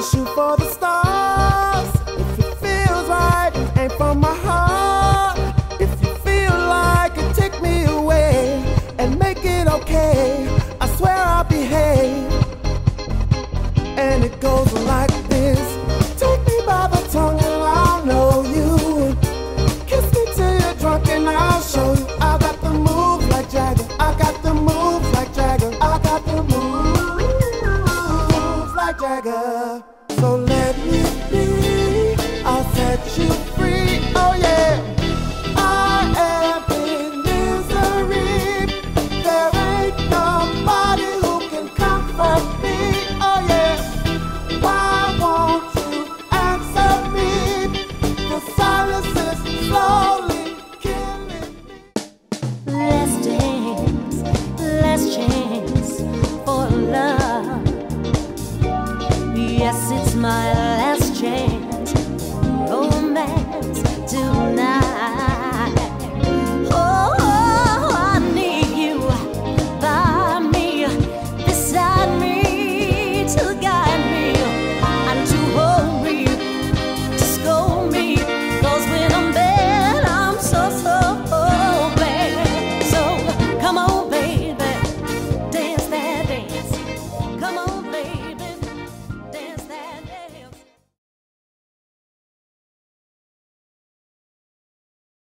For the stars if it feels right from my heart. If you feel like it, take me away and make it okay. I swear I'll bragger. So let me be, I'll set you smile